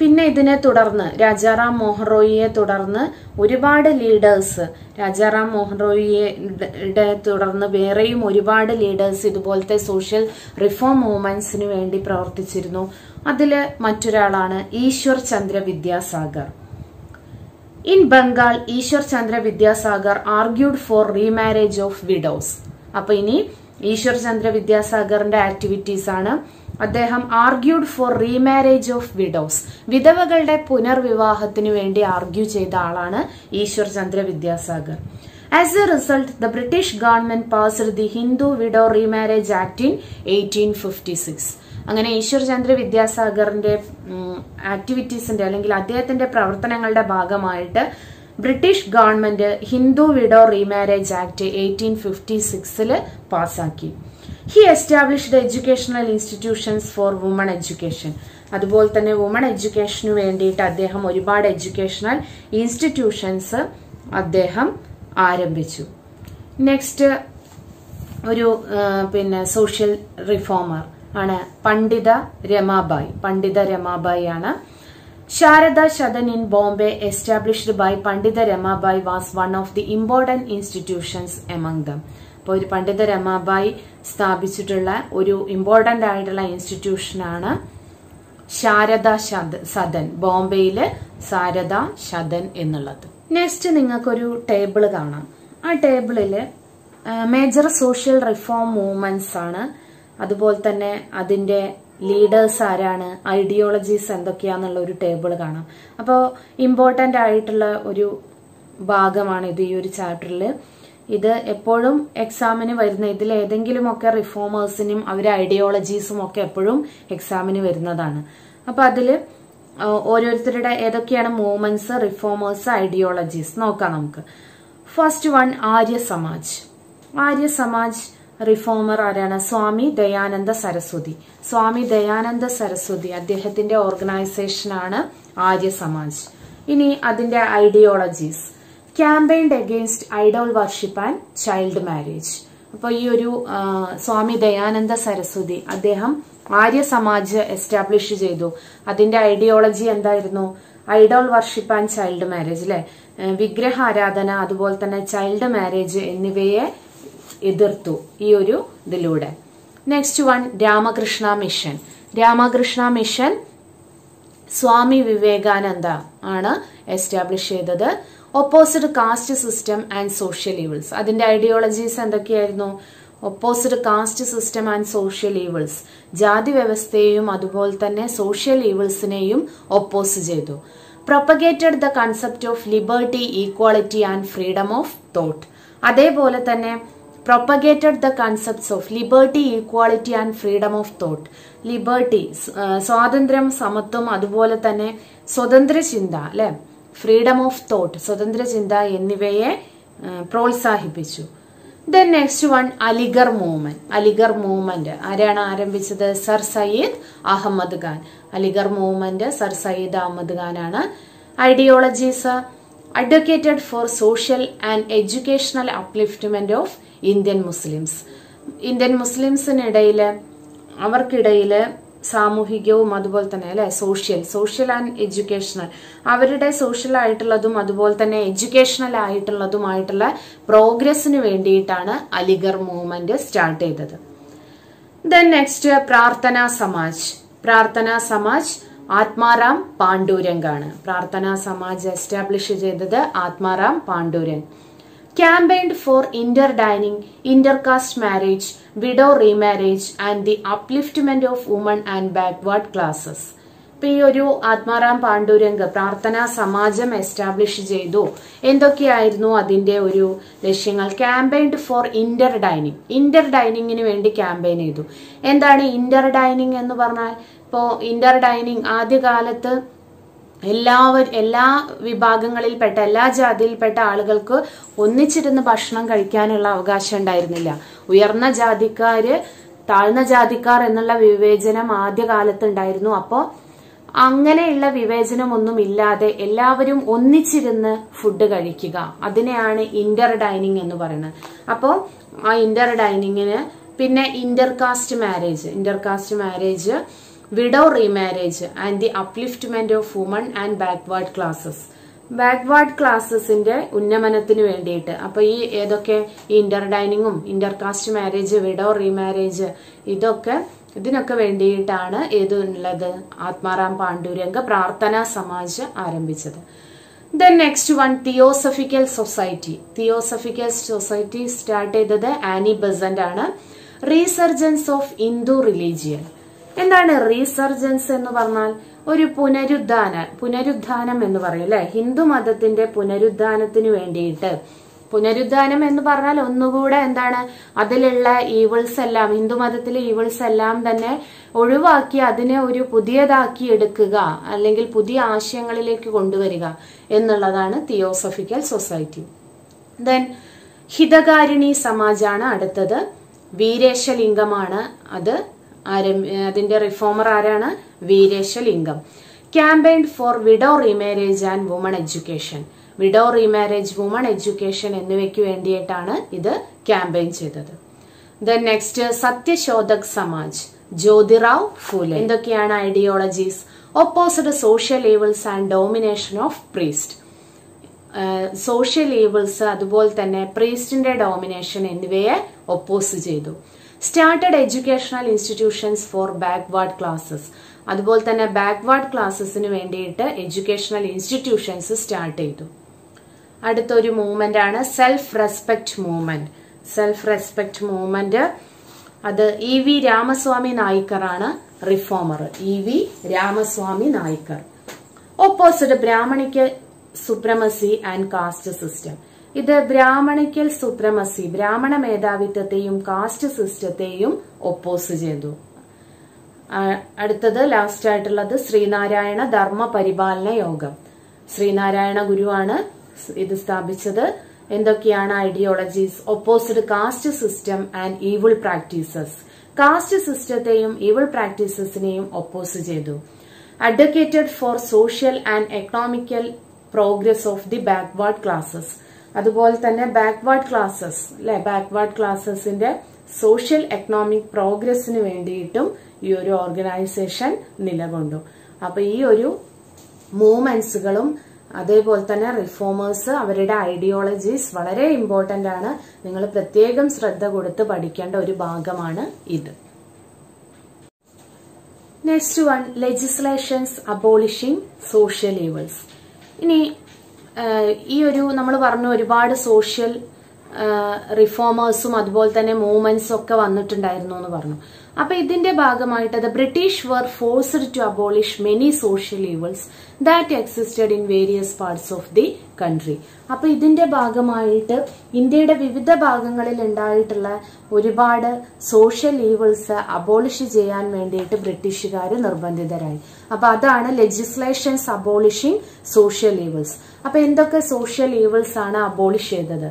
പിന്നെ ഇതിനെ തുടർന്ന് രാജാറാം മോഹൻ റോയിയെ തുടർന്ന് ഒരുപാട് ലീഡേഴ്സ് രാജാറാം മോഹൻ റോയിയെ തുടർന്ന് വേറെയും ഒരുപാട് ലീഡേഴ്സ് ഇതുപോലത്തെ സോഷ്യൽ റിഫോം മൂവ്മെന്റ്സിന് വേണ്ടി പ്രവർത്തിച്ചിരുന്നു. അതിൽ മറ്റൊരാളാണ് Ishwar Chandra Vidyasagar. In Bengal Ishwar Chandra Vidyasagar argued for remarriage of widows. അപ്പൊ ഇനി ഈശ്വർ ചന്ദ്ര വിദ്യാസാഗറിന്റെ ആക്ടിവിറ്റീസ് ആണ്. അദ്ദേഹം argued for remarriage of widows. വിധവകളുടെ പുനർവിവാഹത്തിന് വേണ്ടി ആർഗ്യൂ ചെയ്ത ആളാണ് Ishwar Chandra Vidyasagar. As a result the British government passed the Hindu widow remarriage act in eighteen fifty six അങ്ങനെ ഈശ്വർചന്ദ്ര വിദ്യാസാഗറിന്റെ ആക്ടിവിറ്റീസിന്റെ അല്ലെങ്കിൽ അദ്ദേഹത്തിന്റെ പ്രവർത്തനങ്ങളുടെ ഭാഗമായിട്ട് British government Hindu widow remarriage act eighteen fifty സിക്സിൽ പാസാക്കി he established educational institutions for woman education അതുപോലെ തന്നെ വുമൺ എഡ്യൂക്കേഷന് വേണ്ടിയിട്ട് അദ്ദേഹം ഒരുപാട് എഡ്യൂക്കേഷണൽ ഇൻസ്റ്റിറ്റ്യൂഷൻസ് അദ്ദേഹം ആരംഭിച്ചു. നെക്സ്റ്റ് ഒരു പിന്നെ സോഷ്യൽ റിഫോമർ ആണ് പണ്ഡിത രമാബായി. പണ്ഡിത രമാബായി ആണ് Sharada Sadan in Bombay established by Pandita Ramabai was one of the important institutions among them അപ്പോൾ ഒരു പണ്ഡിത രമാബായി സ്ഥാപിച്ചിട്ടുള്ള ഒരു ഇമ്പോർട്ടന്റ് ആയിട്ടുള്ള ഇൻസ്റ്റിറ്റ്യൂഷനാണ് ശാരദ സദൻ. ബോംബെയിലെ ശാരദ ശതൻ എന്നുള്ളത്. നെക്സ്റ്റ് നിങ്ങൾക്കൊരു ടേബിൾ കാണാം. ആ ടേബിളിൽ മേജർ സോഷ്യൽ റിഫോം മൂവ്മെന്റ്സ് ആണ് അതുപോലെ തന്നെ അതിന്റെ ലീഡേഴ്സ് ആരാണ് ഐഡിയോളജീസ് എന്തൊക്കെയാന്നുള്ള ഒരു ടേബിൾ കാണാം. അപ്പോൾ ഇമ്പോർട്ടന്റ് ആയിട്ടുള്ള ഒരു ഭാഗമാണ് ഇത് ഈ ഒരു ചാപ്റ്ററിൽ ഇത് എപ്പോഴും എക്സാമിന് വരുന്ന ഇതിൽ ഏതെങ്കിലുമൊക്കെ റിഫോമേഴ്സിനും അവരെ ഐഡിയോളജീസും ഒക്കെ എപ്പോഴും എക്സാമിന് വരുന്നതാണ്. അപ്പൊ അതിൽ ആ, ഓരോരുത്തരുടെ ഏതൊക്കെയാണ് മൂവ്മെന്റ്സ് റിഫോമേഴ്സ് ഐഡിയോളജീസ് നോക്കാം നമുക്ക്. First one Arya Samaj Arya Samaj reformer ആരാണ്? സ്വാമി ദയാനന്ദ സരസ്വതി. സ്വാമി ദയാനന്ദ സരസ്വതി അദ്ദേഹത്തിന്റെ ഓർഗനൈസേഷനാണ് ആര്യ സമാജ്. ഇനി അതിന്റെ ideologies campaigned against idol worship and child marriage അപ്പോൾ ഈ ഒരു സ്വാമി ദയാനന്ദ സരസ്വതി അദ്ദേഹം ആര്യ സമാജ് എസ്റ്റാബ്ലിഷ് ചെയ്തു. അതിന്റെ ഐഡിയോളജി എന്തായിരുന്നു? Idol worship and child marriage അല്ലെ വിഗ്രഹ ആരാധന അതുപോലെ തന്നെ ചൈൽഡ് മാരേജ് എന്നിവയെ എതിർത്തു ഈ ഒരു ഇതിലൂടെ. Next one Ramakrishna mission Ramakrishna mission Swami Vivekananda ആണ് എസ്റ്റാബ്ലിഷ് ചെയ്തത്. Opposite caste system and social evils അതിന്റെ ഐഡിയോളജീസ് എന്തൊക്കെയായിരുന്നു? Opposite caste system and social evils ജാതി വ്യവസ്ഥയെയും അതുപോലെ തന്നെ സോഷ്യൽ ഈവിൾസിനെയും ഒപ്പോസ് ചെയ്തു. Propagated the concept of liberty equality and freedom of thought അതേപോലെ തന്നെ propagated the concepts of liberty equality and freedom of thought liberty സ്വാതന്ത്ര്യം സമത്വം അതുപോലെ തന്നെ സ്വതന്ത്ര ചിന്ത അല്ലെ? ഫ്രീഡം ഓഫ് തോട്ട് സ്വതന്ത്ര ചിന്ത എന്നിവയെ പ്രോത്സാഹിപ്പിച്ചു. Then next one Aligarh movement Aligarh movement ആരാണ് ആരംഭിച്ചത്? Sir Syed Ahmed Khan. Aligarh movement sir Syed Ahmed Khan ആണ് ideologies advocated for social and educational upliftment of Indian Muslims Indian മുസ്ലിംസിനിടയിൽ അവർക്കിടയിൽ സാമൂഹികവും അതുപോലെ തന്നെ അല്ലെ സോഷ്യൽ സോഷ്യൽ ആൻഡ് എഡ്യൂക്കേഷണൽ അവരുടെ social ആയിട്ടുള്ളതും അതുപോലെ തന്നെ എഡ്യൂക്കേഷണൽ ആയിട്ടുള്ളതുമായിട്ടുള്ള പ്രോഗ്രസിന് വേണ്ടിയിട്ടാണ് അലിഗർ മൂവ്മെന്റ് സ്റ്റാർട്ട് ചെയ്തത്. Then next Prarthana Samaj. പ്രാർത്ഥനാ സമാജ് ആത്മാറാം പാണ്ഡൂരങ്കാണ് പ്രാർത്ഥനാ സമാജ് എസ്റ്റാബ്ലിഷ് ചെയ്തത് Atmaram Pandurang. Campaigned for inter dining intercaste marriage widow remarriage and the upliftment of woman and backward classes. ഇപ്പൊ ഈ ഒരു ആത്മാറാം പാണ്ഡുരംഗ് പ്രാർത്ഥനാ സമാജം എസ്റ്റാബ്ലിഷ് ചെയ്തു. എന്തൊക്കെയായിരുന്നു അതിന്റെ ഒരു ലക്ഷ്യങ്ങൾ? Campaigned for inter dining. Inter ഡൈനിങ്ങിന് വേണ്ടി ക്യാമ്പയിൻ ചെയ്തു. എന്താണ് ഇന്റർ ഡൈനിങ് എന്ന് പറഞ്ഞാൽ ഇപ്പോ ഇന്റർ ഡൈനിങ് ആദ്യകാലത്ത് എല്ലാവർ എല്ലാ വിഭാഗങ്ങളിൽപ്പെട്ട എല്ലാ ജാതിയിൽപ്പെട്ട ആളുകൾക്ക് ഒന്നിച്ചിരുന്ന് ഭക്ഷണം കഴിക്കാനുള്ള അവകാശം ഉണ്ടായിരുന്നില്ല. ഉയർന്ന ജാതിക്കാര് താഴ്ന്ന ജാതിക്കാർ എന്നുള്ള വിവേചനം ആദ്യകാലത്ത് ഉണ്ടായിരുന്നു. അപ്പോ അങ്ങനെയുള്ള വിവേചനമൊന്നും ഇല്ലാതെ എല്ലാവരും ഒന്നിച്ചിരുന്ന് ഫുഡ് കഴിക്കുക. അതിനെയാണ് ഇന്റർ ഡൈനിങ് എന്ന് പറയുന്നത്. അപ്പോൾ ആ ഇന്റർ ഡൈനിങ്ങിന് പിന്നെ inter caste marriage inter caste marriage widow remarriage and the upliftment of woman and backward classes backward ക്ലാസ്സസിന്റെ ഉന്നമനത്തിന് വേണ്ടിയിട്ട്. അപ്പൊ ഈ ഏതൊക്കെ ഈ inter ഡൈനിങ്ങും inter caste marriage widow remarriage ഇതൊക്കെ ഇതിനൊക്കെ വേണ്ടിയിട്ടാണ് ഏതുള്ളത്? ആത്മാറാം പാണ്ഡുരംഗ പ്രാർത്ഥനാ സമാജ് ആരംഭിച്ചത്. Then next one theosophical society theosophical society start ചെയ്തത് ആനി ബസന്റ് ആണ്. റീസർജൻസ് ഓഫ് ഹിന്ദു റിലീജിയൻ എന്താണ് റീസർജൻസ് എന്ന് പറഞ്ഞാൽ? ഒരു പുനരുദ്ധാന പുനരുദ്ധാനം എന്ന് പറയും അല്ലെ? ഹിന്ദു മതത്തിന്റെ പുനരുദ്ധാനത്തിന് വേണ്ടിയിട്ട്. പുനരുദ്ധാനം എന്ന് പറഞ്ഞാൽ ഒന്നുകൂടെ എന്താണ്? അതിലുള്ള ഈവിൾസ് എല്ലാം ഹിന്ദു മതത്തിലെ ഈവിൾസ് എല്ലാം തന്നെ ഒഴിവാക്കി അതിനെ ഒരു പുതിയതാക്കി എടുക്കുക അല്ലെങ്കിൽ പുതിയ ആശയങ്ങളിലേക്ക് കൊണ്ടുവരിക എന്നുള്ളതാണ് തിയോസഫിക്കൽ സൊസൈറ്റി ദെൻ ഹിതകാരിണി സമാജാണ് അടുത്തത്. വീരേശലിംഗമാണ് അത്. അതിന്റെ റിഫോമർ ആരാണ്? Veeresalingam campaign for widow remarriage and woman education widow remarriage woman education എന്നിവയ്ക്ക് വേണ്ടിയിട്ടാണ് ഇത് ക്യാമ്പയിൻ ചെയ്തത്. Then next Satyashodhak Samaj Jyotirao Phule. എന്തൊക്കെയാണ് ideologies opposite social evils and domination of priest social evils അതുപോലെ തന്നെ പ്രീസ്റ്റിന്റെ ഡോമിനേഷൻ എന്നിവയെ ഒപ്പോസ് ചെയ്തു. Started educational institutions for backward classes. അതുപോലെ തന്നെ ബാക്ക്വേർഡ് ക്ലാസ്സസിന് വേണ്ടിയിട്ട് എഡ്യൂക്കേഷണൽ ഇൻസ്റ്റിറ്റ്യൂഷൻസ് സ്റ്റാർട്ട് ചെയ്തു. അടുത്തൊരു മൂവ്മെന്റ് ആണ് self respect movement. Self respect movement അത് ഇ വി രാമസ്വാമി നായിക്കർ ആണ് reformer. E V Ramaswamy Naicker. Opposite brahmanic supremacy and caste system. ഇത് ബ്രാഹ്മണിക്കൽ സുപ്രമസി ബ്രാഹ്മണ മേധാവിത്വത്തെയും കാസ്റ്റ് സിസ്റ്റത്തെയും ഒപ്പോസ് ചെയ്തു. അടുത്തത് ലാസ്റ്റ് ആയിട്ടുള്ളത് ശ്രീനാരായണ ധർമ്മ പരിപാലന യോഗം. ശ്രീനാരായണ ഗുരുവാണ് ഇത് സ്ഥാപിച്ചത്. എന്തൊക്കെയാണ് ideologies opposite caste system and evil practices caste സിസ്റ്റത്തെയും evil പ്രാക്ടീസസിനെയും ഒപ്പോസ് ചെയ്തു. Advocated for social and economical progress of the backward classes അതുപോലെ തന്നെ ബാക്ക്വേർഡ് ക്ലാസ്സസ് അല്ലെ ബാക്ക്വേർഡ് ക്ലാസ്സസിന്റെ സോഷ്യൽ എക്കണോമിക് പ്രോഗ്രസിന് വേണ്ടിയിട്ടും ഈ ഒരു ഓർഗനൈസേഷൻ നിലകൊണ്ടു. അപ്പൊ ഈ ഒരു മൂവ്മെന്റ്സുകളും അതേപോലെ തന്നെ റിഫോമേഴ്സ് അവരുടെ ഐഡിയോളജീസ് വളരെ ഇമ്പോർട്ടന്റ് ആണ്. നിങ്ങൾ പ്രത്യേകം ശ്രദ്ധ കൊടുത്ത് പഠിക്കേണ്ട ഒരു ഭാഗമാണ് ഇത്. Next one legislations abolishing social evils ഇനി ഈ ഒരു നമ്മൾ പറഞ്ഞു ഒരുപാട് സോഷ്യൽ റിഫോമേഴ്സും അതുപോലെ തന്നെ മൂവ്മെന്റ്സും ഒക്കെ വന്നിട്ടുണ്ടായിരുന്നു എന്ന് പറഞ്ഞു. അപ്പൊ ഇതിന്റെ ഭാഗമായിട്ട് the British were forced to abolish many social evils that existed in various parts of the country. അപ്പൊ ഇതിന്റെ ഭാഗമായിട്ട് ഇന്ത്യയുടെ വിവിധ ഭാഗങ്ങളിൽ ഉണ്ടായിട്ടുള്ള ഒരുപാട് സോഷ്യൽ ഈവൽസ് അബോളിഷ് ചെയ്യാൻ വേണ്ടിയിട്ട് ബ്രിട്ടീഷുകാർ നിർബന്ധിതരായി. അപ്പൊ അതാണ് ലെജിസ്ലേഷൻസ് അബോളിഷിംഗ് സോഷ്യൽ ഈവൽസ് അപ്പൊ എന്തൊക്കെ സോഷ്യൽ ഈവൽസ് ആണ് അബോളിഷ് ചെയ്തത്?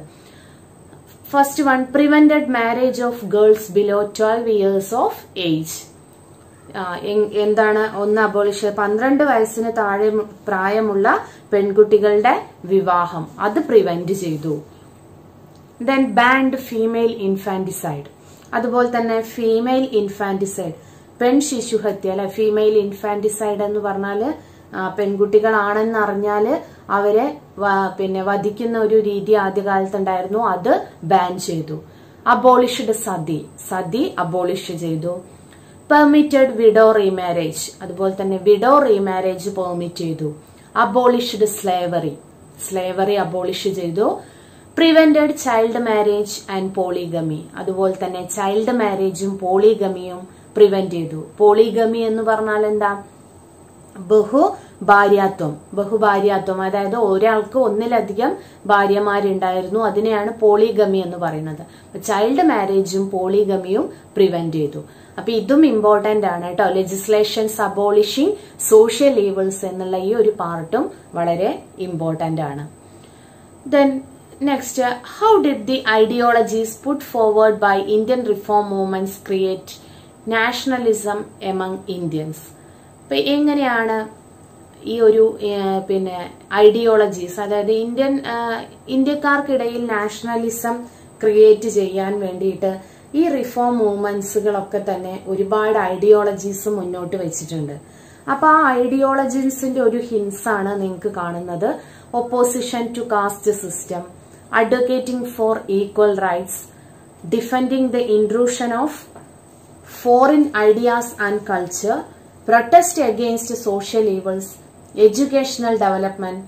First one prevented marriage of girls below twelve years of age എന്താണ്? ഒന്ന് അബോളിഷ് പന്ത്രണ്ട് വയസ്സിന് താഴെ പ്രായമുള്ള പെൺകുട്ടികളുടെ വിവാഹം. അത് പ്രിവെന്റ് ചെയ്തു. ദെൻ ബാൻഡ് ഫീമെയിൽ ഇൻഫാന്റിസൈഡ് അതുപോലെ തന്നെ ഫീമെയിൽ ഇൻഫാന്റിസൈഡ് പെൺ ശിശുഹത്യ അല്ലെ? ഫീമെയിൽ ഇൻഫാന്റിസൈഡ് എന്ന് പറഞ്ഞാൽ പെൺകുട്ടികളാണെന്ന് അറിഞ്ഞാൽ അവരെ പിന്നെ വധിക്കുന്ന ഒരു രീതി ആദ്യകാലത്ത് ഉണ്ടായിരുന്നു അത് ബാൻ ചെയ്തു. അബോളിഷ്ഡ് സതി. സതി അബോളിഷ് ചെയ്തു. പെർമിറ്റഡ് വിഡോ റീമാരേജ് അതുപോലെ തന്നെ വിഡോ റീമാരേജ് പെർമിറ്റ് ചെയ്തു. അബോളിഷ്ഡ് സ്ലേവറി സ്ലേവറി അബോളിഷ് ചെയ്തു. Prevented child marriage and polygamy അതുപോലെ തന്നെ ചൈൽഡ് മാരേജും പോളിഗമിയും പ്രിവെന്റ് ചെയ്തു. പോളിഗമി എന്ന് പറഞ്ഞാൽ എന്താ? ബഹു ഭാര്യാത്വം ബഹുഭാര്യാത്വം. അതായത് ഒരാൾക്ക് ഒന്നിലധികം ഭാര്യമാരുണ്ടായിരുന്നു. അതിനെയാണ് പോളിഗമി എന്ന് പറയുന്നത്. ചൈൽഡ് മാരേജും പോളിഗമിയും പ്രിവെന്റ് ചെയ്തു. അപ്പൊ ഇതും ഇമ്പോർട്ടന്റ് ആണ് കേട്ടോ. ലെജിസ്ലേഷൻസ് അബോളിഷിംഗ് സോഷ്യൽ ലീവൽസ് എന്നുള്ള ഈ ഒരു പാർട്ടും വളരെ ഇമ്പോർട്ടന്റ് ആണ്. Then next how did the ideologies put forward by Indian reform reform create nationalism among Indians? അപ്പൊ എങ്ങനെയാണ് ഈ ഒരു പിന്നെ ഐഡിയോളജീസ് അതായത് ഇന്ത്യൻ ഇന്ത്യക്കാർക്കിടയിൽ നാഷണലിസം ക്രിയേറ്റ് ചെയ്യാൻ വേണ്ടിയിട്ട് ഈ റിഫോം മൂവ്മെന്റ്സുകളൊക്കെ തന്നെ ഒരുപാട് ഐഡിയോളജീസ് മുന്നോട്ട് വെച്ചിട്ടുണ്ട്. അപ്പൊ ആ ഐഡിയോളജീസിന്റെ ഒരു ഹിൻസ് ആണ് നിങ്ങൾക്ക് കാണുന്നത്. Opposition to caste system advocating for equal rights defending the intrusion of foreign ideas and culture protest against social evils, educational development,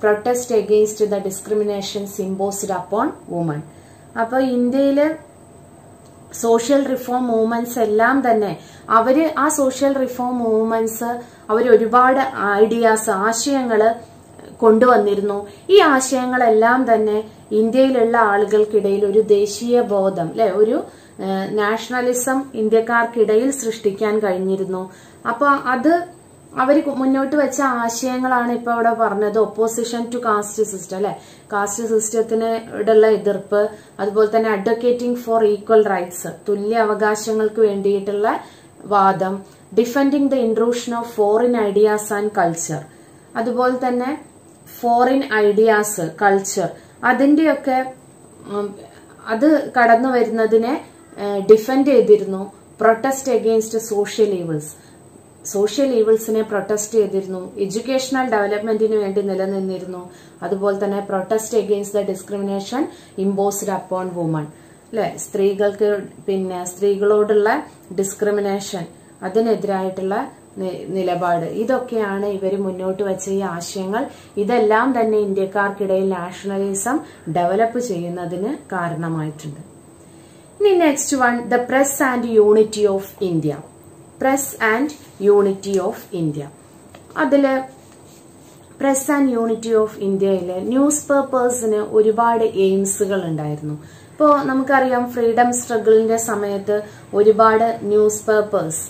protest against the discriminations imposed upon women. അപ്പോൾ ഇന്ത്യയിൽ സോഷ്യൽ റിഫോം മൂവ്മെന്റ്സ് എല്ലാം തന്നെ അവർ ആ social reform movements അവർ ഒരുപാട് ideas ആശയങ്ങൾ കൊണ്ടുവന്നിരുന്നു. ഈ ആശയങ്ങളെല്ലാം തന്നെ ഇന്ത്യയിലുള്ള ആളുകൾക്കിടയിൽ ഒരു ദേശീയ ബോധം അല്ലെ ഒരു നാഷണലിസം ഇന്ത്യക്കാർക്കിടയിൽ സൃഷ്ടിക്കാൻ കഴിഞ്ഞിരുന്നു. അപ്പൊ അത് അവർ മുന്നോട്ട് വെച്ച ആശയങ്ങളാണ് ഇപ്പൊ ഇവിടെ പറഞ്ഞത്. ഒപ്പോസിഷൻ ടു കാസ്റ്റ് സിസ്റ്റം അല്ലെ? കാസ്റ്റ് സിസ്റ്റത്തിനോടുള്ള എതിർപ്പ് അതുപോലെ തന്നെ അഡ്വക്കേറ്റിംഗ് ഫോർ ഈക്വൽ റൈറ്റ്സ് തുല്യ അവകാശങ്ങൾക്ക് വേണ്ടിയിട്ടുള്ള വാദം defending the intrusion of foreign ideas and culture അതുപോലെ തന്നെ ഫോറിൻ ഐഡിയാസ് കൾച്ചർ അതിന്റെയൊക്കെ അത് കടന്നു വരുന്നതിനെ ഡിഫെൻഡ് ചെയ്തിരുന്നു. Protest against social evils social ഈവിൾസിനെ protest ചെയ്തിരുന്നു. എഡ്യൂക്കേഷണൽ ഡെവലപ്മെന്റിന് വേണ്ടി നിലനിന്നിരുന്നു. അതുപോലെ തന്നെ protest against the discrimination imposed upon woman. അല്ലെ സ്ത്രീകൾക്ക് പിന്നെ സ്ത്രീകളോടുള്ള ഡിസ്ക്രിമിനേഷൻ അതിനെതിരായിട്ടുള്ള നിലപാട്. ഇതൊക്കെയാണ് ഇവർ മുന്നോട്ട് വെച്ച ഈ ആശയങ്ങൾ. ഇതെല്ലാം തന്നെ ഇന്ത്യക്കാർക്കിടയിൽ നാഷണലിസം ഡെവലപ്പ് ചെയ്യുന്നതിന് കാരണമായിട്ടുണ്ട്. ഇനി next one the press and unity of India. Press and unity of India അതിൽ പ്രസ് ആൻഡ് യൂണിറ്റി ഓഫ് ഇന്ത്യയിലെ ന്യൂസ് പേപ്പേഴ്സിന് ഒരുപാട് എയിംസുകൾ ഉണ്ടായിരുന്നു ഇപ്പോൾ നമുക്കറിയാം ഫ്രീഡം സ്ട്രഗിളിന്റെ സമയത്ത് ഒരുപാട് ന്യൂസ് പേപ്പേഴ്സ്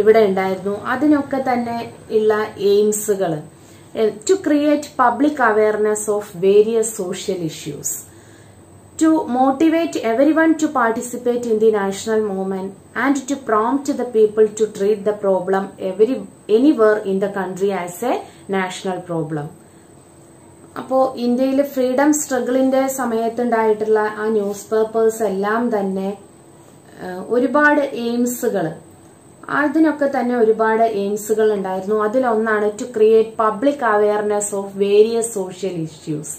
ഇവിടെ ഉണ്ടായിരുന്നു. അതിനൊക്കെ തന്നെ ഉള്ള എയിംസുകൾ to create public awareness of various social issues to motivate everyone to participate in the national movement and to prompt the people to treat the problem every anywhere in the country as a national problem അപ്പോ ഇന്ത്യയിൽ freedom സ്ട്രഗിളിന്റെ സമയത്തുണ്ടായിട്ടുള്ള ആ newspapers എല്ലാം തന്നെ ഒരുപാട് എയിംസുകൾ അതിനൊക്കെ തന്നെ ഒരുപാട് എയിംസുകൾ ഉണ്ടായിരുന്നു അതിലൊന്നാണ് to create public awareness of various social issues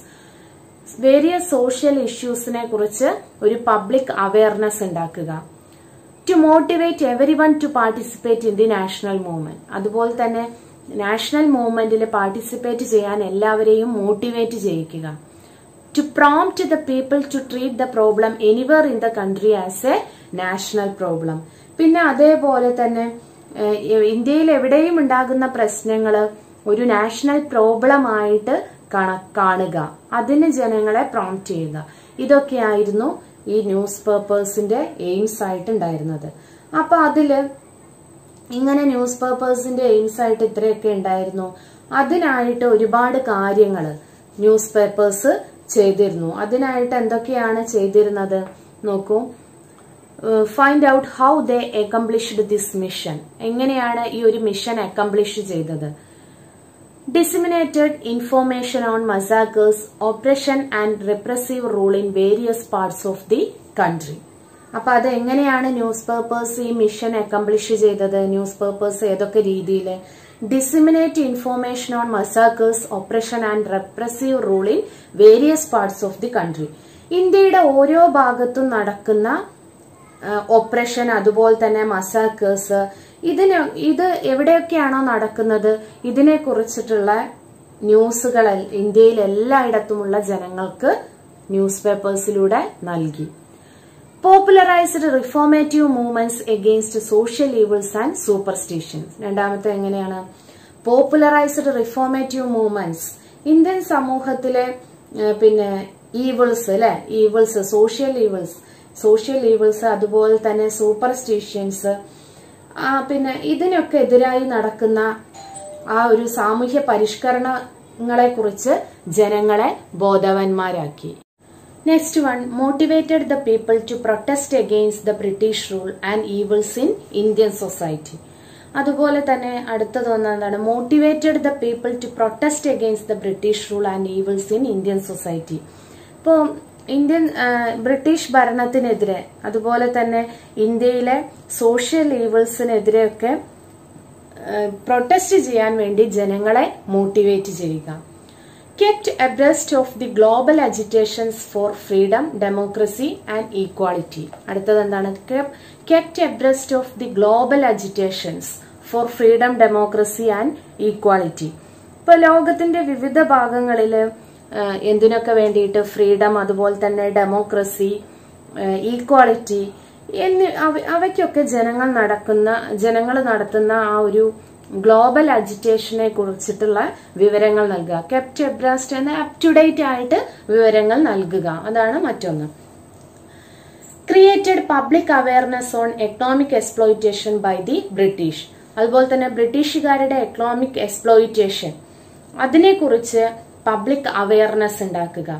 various social ഇഷ്യൂസിനെ കുറിച്ച് ഒരു പബ്ലിക് അവയർനെസ് ഉണ്ടാക്കുക. To motivate everyone to participate in the national movement അതുപോലെ തന്നെ നാഷണൽ മൂവ്മെന്റിൽ പാർട്ടിസിപ്പേറ്റ് ചെയ്യാൻ എല്ലാവരെയും മോട്ടിവേറ്റ് ചെയ്യിക്കുക. To prompt the people to treat the problem anywhere in the country as a national problem പിന്നെ അതേപോലെ തന്നെ ഇന്ത്യയിൽ എവിടെയും ഉണ്ടാകുന്ന പ്രശ്നങ്ങൾ ഒരു നാഷണൽ പ്രോബ്ലം ആയിട്ട് കാണുക. അതിന് ജനങ്ങളെ പ്രോംപ്റ്റ് ചെയ്യുക. ഇതൊക്കെയായിരുന്നു ഈ ന്യൂസ് പേപ്പേഴ്സിന്റെ എയിംസ് ആയിട്ട് ഉണ്ടായിരുന്നത് അപ്പൊ അതിൽ ഇങ്ങനെ ന്യൂസ് പേപ്പേഴ്സിന്റെ എയിംസ് ആയിട്ട് ഇത്രയൊക്കെ ഉണ്ടായിരുന്നു. അതിനായിട്ട് ഒരുപാട് കാര്യങ്ങൾ ന്യൂസ് പേപ്പേഴ്സ് ചെയ്തിരുന്നു. അതിനായിട്ട് എന്തൊക്കെയാണ് ചെയ്തിരുന്നത്? നോക്കൂ. Find out how they accomplished this mission എങ്ങനെയാണ് ഈ ഒരു മിഷൻ അക്കംപ്ലിഷ് ചെയ്തത്? Disseminated information on massacres operation and repressive rule in various parts of the country അപ്പൊ അത് എങ്ങനെയാണ് ന്യൂസ് പേപ്പേഴ്സ് ഈ മിഷൻ അക്കംപ്ലിഷ് ചെയ്തത്? ന്യൂസ് പേപ്പേഴ്സ് ഏതൊക്കെ രീതിയിൽ disseminate information on massacres operation and repressive rule in various parts of the country ഇന്ത്യയുടെ ഓരോ ഭാഗത്തും നടക്കുന്ന ഓപ്പറേഷൻ അതുപോലെ തന്നെ മസാക്കേഴ്സ് ഇതിന് ഇത് എവിടെയൊക്കെയാണോ നടക്കുന്നത്? ഇതിനെ കുറിച്ചിട്ടുള്ള ന്യൂസുകൾ ഇന്ത്യയിൽ എല്ലായിടത്തുമുള്ള ജനങ്ങൾക്ക് ന്യൂസ് പേപ്പേഴ്സിലൂടെ നൽകി. Popularized reformative movements against social evils and superstitions രണ്ടാമത്തെ എങ്ങനെയാണ്? Popularised reformative movements. ഇന്ത്യൻ സമൂഹത്തിലെ പിന്നെ ഈവിൾസ് അല്ലെ? Evils social evils. Social evils അതുപോലെ തന്നെ സൂപ്പർസ്റ്റിഷ്യൻസ്. പിന്നെ ഇതിനൊക്കെ എതിരായി നടക്കുന്ന ആ ഒരു സാമൂഹ്യ പരിഷ്കരണങ്ങളെ കുറിച്ച് ജനങ്ങളെ ബോധവാന്മാരാക്കി. Next one motivated the people to protest against the British rule and evils in Indian society അതുപോലെ തന്നെ അടുത്തത് ഒന്ന് എന്താണ് motivated the people to protest against the British rule and evils in Indian society ഇപ്പോൾ ഇന്ത്യൻ ബ്രിട്ടീഷ് ഭരണത്തിനെതിരെ അതുപോലെ തന്നെ ഇന്ത്യയിലെ സോഷ്യൽ ഈവിൾസിനെതിരെയൊക്കെ പ്രൊട്ടസ്റ്റ് ചെയ്യാൻ വേണ്ടി ജനങ്ങളെ മോട്ടിവേറ്റ് ചെയ്യുക. Kept abreast of the global agitations for freedom democracy and equality അടുത്തത് എന്താണ്? Kept abreast of the global agitations for freedom democracy and equality ഇപ്പൊ ലോകത്തിന്റെ വിവിധ ഭാഗങ്ങളിൽ എന്തിനൊക്കെ വേണ്ടിയിട്ട് ഫ്രീഡം അതുപോലെ തന്നെ ഡെമോക്രസി ഈക്വാളിറ്റി എന്നി അവ- അവയ്ക്കൊക്കെ ജനങ്ങൾ നടക്കുന്ന ജനങ്ങൾ നടത്തുന്ന ആ ഒരു ഗ്ലോബൽ അജിറ്റേഷനെ കുറിച്ചിട്ടുള്ള വിവരങ്ങൾ നൽകുക. കെപ്റ്റ് എബ്രാസ്റ്റ് എന്ന അപ് ടു ഡേറ്റ് ആയിട്ട് വിവരങ്ങൾ നൽകുക. അതാണ് മറ്റൊന്ന്. Created public awareness on economic exploitation by the British അതുപോലെ തന്നെ ബ്രിട്ടീഷുകാരുടെ എക്കണോമിക് എക്സ്പ്ലോയിറ്റേഷൻ അതിനെക്കുറിച്ച് പബ്ലിക് അവയർനെസ് ഉണ്ടാക്കുക.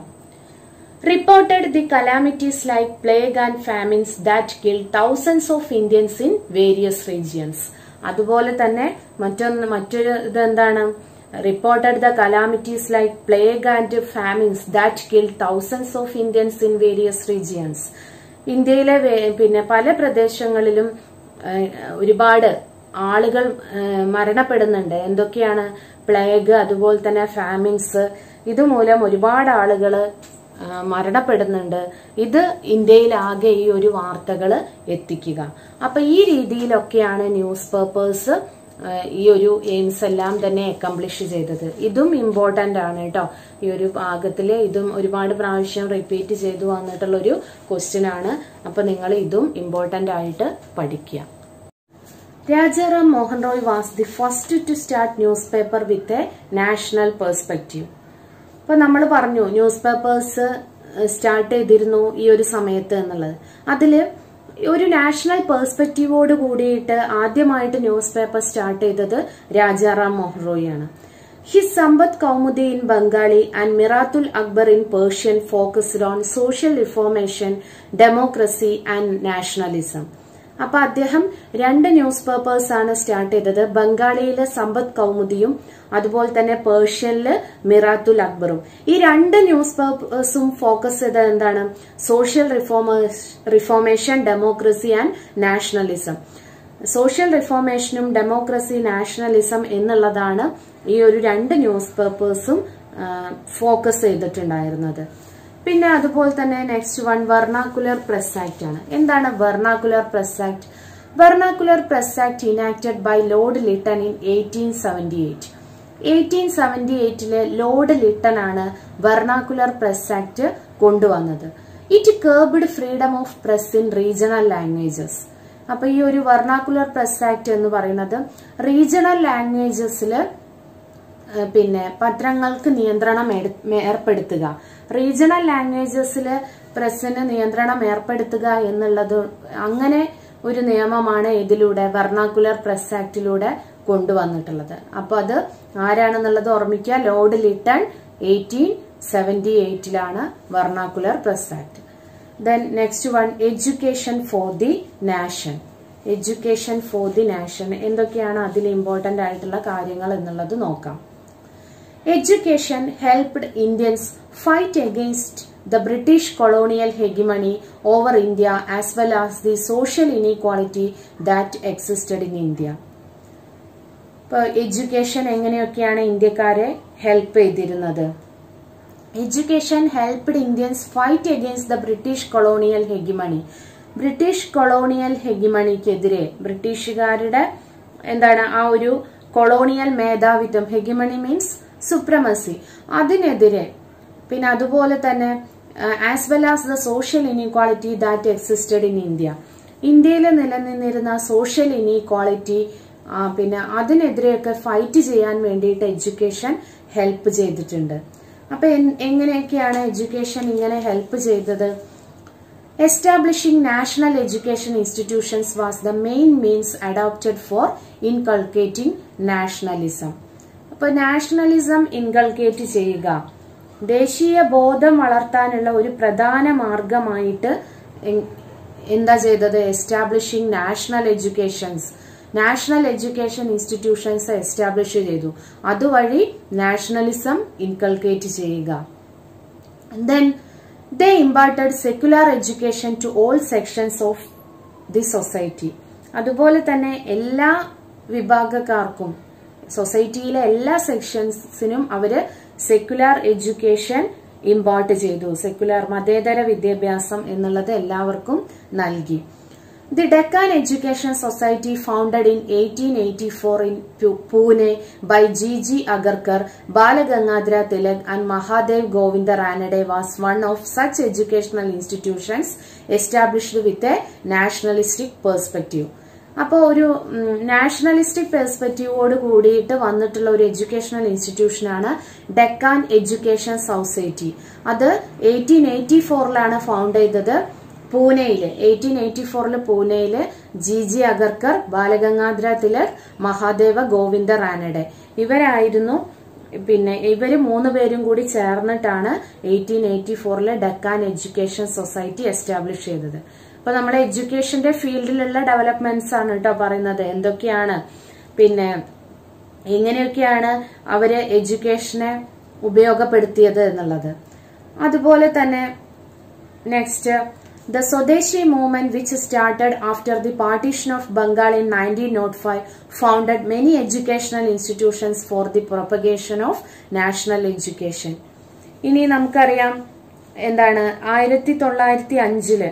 Reported the calamities like plague and famines that kill thousands of Indians in various regions അതുപോലെ തന്നെ മറ്റൊന്ന് മറ്റൊരു ഇതെന്താണ് reported the calamities like plague and famines that kill thousands of Indians in various regions ഇന്ത്യയിലെ പിന്നെ പല പ്രദേശങ്ങളിലും ഒരുപാട് ആളുകൾ മരണപ്പെടുന്നുണ്ട്. എന്തൊക്കെയാണ്? പ്ലേഗ് അതുപോലെ തന്നെ ഫാമിൻസ് ഇതുമൂലം ഒരുപാട് ആളുകൾ മരണപ്പെടുന്നുണ്ട്. ഇത് ഇന്ത്യയിൽ ആകെ ഈ ഒരു വാർത്തകൾ എത്തിക്കുക. അപ്പൊ ഈ രീതിയിലൊക്കെയാണ് ന്യൂസ് പേപ്പേഴ്സ് ഈ ഒരു എയിംസ് എല്ലാം തന്നെ അക്കംപ്ലിഷ് ചെയ്തത്. ഇതും ഇമ്പോർട്ടന്റ് ആണ് കേട്ടോ ഈ ഒരു ഭാഗത്തിൽ ഇതും ഒരുപാട് പ്രാവശ്യം റിപ്പീറ്റ് ചെയ്തു വന്നിട്ടുള്ള ഒരു ക്വസ്റ്റ്യൻ ആണ്. അപ്പൊ നിങ്ങൾ ഇതും ഇമ്പോർട്ടന്റ് ആയിട്ട് പഠിക്കുക. Rajaram Mohan Roy was the first to start newspaper with a national perspective. ഇപ്പൊ നമ്മൾ പറഞ്ഞു ന്യൂസ് പേപ്പേഴ്സ് സ്റ്റാർട്ട് ചെയ്തിരുന്നു ഈ ഒരു സമയത്ത് എന്നുള്ളത്. അതിൽ ഒരു നാഷണൽ പെർസ്പെക്റ്റീവോട് കൂടിയിട്ട് ആദ്യമായിട്ട് ന്യൂസ് പേപ്പർ സ്റ്റാർട്ട് ചെയ്തത് രാജാറാം മോഹൻ റോയ് ആണ്. His Sambad Kaumudi in Bengali and Miratul Akbar in Persian focused on social reformation democracy and nationalism. അപ്പൊ അദ്ദേഹം രണ്ട് ന്യൂസ് പേപ്പേഴ്സ് ആണ് സ്റ്റാർട്ട് ചെയ്തത്. ബംഗാളിയിലെ സമ്പദ് കൗമുദിയും അതുപോലെ തന്നെ പേർഷ്യനിൽ മിറാത്തുൽ അക്ബറും. ഈ രണ്ട് ന്യൂസ് പേപ്പേഴ്സും ഫോക്കസ് ചെയ്തത് എന്താണ്? Social reformation democracy and nationalism social റിഫോർമേഷനും democracy nationalism എന്നുള്ളതാണ് ഈ ഒരു രണ്ട് ന്യൂസ് പേപ്പേഴ്സും ഫോക്കസ് ചെയ്തിട്ടുണ്ടായിരുന്നത്. പിന്നെ അതുപോലെ തന്നെ next one vernacular press act ആണ്. എന്താണ് vernacular press act vernacular press act enacted by Lord Lytton in eighteen seventy eight eighteen seventy എയ്റ്റിലെ Lord Lytton ആണ് വെർണാക്കുലർ പ്രസ് ആക്ട് കൊണ്ടുവന്നത്. It curbed freedom of press in regional languages അപ്പൊ ഈ ഒരു vernacular press act എന്ന് പറയുന്നത് regional ലാംഗ്വേജസിൽ പിന്നെ പത്രങ്ങൾക്ക് നിയന്ത്രണം ഏർപ്പെടുത്തുക. Regional ലാംഗ്വേജസിൽ പ്രസിന് നിയന്ത്രണം ഏർപ്പെടുത്തുക എന്നുള്ളത് അങ്ങനെ ഒരു നിയമമാണ് ഇതിലൂടെ വെർണാക്കുലർ പ്രസ് ആക്ടിലൂടെ കൊണ്ടുവന്നിട്ടുള്ളത്. അപ്പൊ അത് ആരാണെന്നുള്ളത് ഓർമ്മിക്കുക. Lord Lytton eighteen seventy എയ്റ്റിലാണ് vernacular press act then next one education for the nation education for the nation എന്തൊക്കെയാണ് അതിൽ ഇമ്പോർട്ടന്റ് ആയിട്ടുള്ള കാര്യങ്ങൾ എന്നുള്ളത് നോക്കാം. Education helped Indians fight against the British colonial hegemony over India as well as the social inequality that existed in India ഇപ്പോൾ education എങ്ങനെയൊക്കെയാണ് ഇന്ത്യക്കാരെ help ചെയ്തിരുന്നത്? Education helped Indians fight against the British colonial hegemony British colonial ഹെഗിമണിക്കെതിരെ ബ്രിട്ടീഷുകാരുടെ എന്താണ് ആ ഒരു colonial മേധാവിത്വം ഹെഗിമണി means supremacy അതിനെതിരെ പിന്നെ അതുപോലെ തന്നെ as well as the social inequality that existed in India ഇന്ത്യയിൽ നിലനിന്നിരുന്ന സോഷ്യൽ ഇനീക്വാളിറ്റി പിന്നെ അതിനെതിരെയൊക്കെ ഫൈറ്റ് ചെയ്യാൻ വേണ്ടിയിട്ട് എഡ്യൂക്കേഷൻ ഹെൽപ്പ് ചെയ്തിട്ടുണ്ട്. അപ്പൊ എങ്ങനെയൊക്കെയാണ് എഡ്യൂക്കേഷൻ ഇങ്ങനെ ഹെൽപ്പ് ചെയ്തത്? Establishing national education institutions was the main means adopted for inculcating nationalism അപ്പൊ നാഷണലിസം ഇൻകൾക്കേറ്റ് ചെയ്യുക. ദേശീയ ബോധം വളർത്താനുള്ള ഒരു പ്രധാന മാർഗമായിട്ട് എന്താ ചെയ്തത്? Establishing national educations national education institutions establish ചെയ്തു. അതുവഴി നാഷണലിസം ഇൻകൾക്കേറ്റ് ചെയ്യുക. Then they imparted secular education to all sections of the society അതുപോലെ തന്നെ എല്ലാ വിഭാഗക്കാർക്കും സൊസൈറ്റിയിലെ എല്ലാ സെക്ഷൻസിനും അവർ സെക്യുലാർ എഡ്യൂക്കേഷൻ ഇമ്പോർട്ട് ചെയ്തു. സെക്യുലാർ മതേതര വിദ്യാഭ്യാസം എന്നുള്ളത് എല്ലാവർക്കും നൽകി. The Deccan education society founded in eighteen eighty four in Pune by G G Agarkar Balagangadhara Tilak and Mahadev Govinda Ranade was one of such educational institutions established with a nationalistic perspective അപ്പോൾ ഒരു nationalistic പെർസ്പെക്റ്റീവോട് കൂടിയിട്ട് വന്നിട്ടുള്ള ഒരു educational ഇൻസ്റ്റിറ്റ്യൂഷനാണ് Deccan education society അത് eighteen eighty ഫോറിലാണ് found ചെയ്തത് പൂനെയിൽ. എയ്റ്റീൻ എയ്റ്റി ഫോറിൽ പൂനെയിൽ ജി ജി അഗർക്കർ ബാലഗംഗാധര തിലക് മഹാദേവ ഗോവിന്ദ റാനഡെ ഇവരായിരുന്നു പിന്നെ ഇവർ മൂന്ന് പേരും കൂടി ചേർന്നിട്ടാണ് എയ്റ്റീൻ എയ്റ്റി ഫോറിൽ ഡക്കാൻ എഡ്യൂക്കേഷൻ സൊസൈറ്റി എസ്റ്റാബ്ലിഷ് ചെയ്തത്. അപ്പൊ നമ്മുടെ എഡ്യൂക്കേഷന്റെ ഫീൽഡിലുള്ള ഡെവലപ്മെന്റ്സ് ആണ് കേട്ടോ പറയുന്നത്. എന്തൊക്കെയാണ്? പിന്നെ എങ്ങനെയൊക്കെയാണ് അവർ എഡ്യൂക്കേഷനെ ഉപയോഗപ്പെടുത്തിയത് എന്നുള്ളത്. അതുപോലെ തന്നെ next The Swadeshi movement, which started after the partition of Bengal in 1905, founded many educational institutions for the propagation of national education ഇനി നമുക്കറിയാം എന്താണ്? ആയിരത്തി തൊള്ളായിരത്തി അഞ്ചിൽ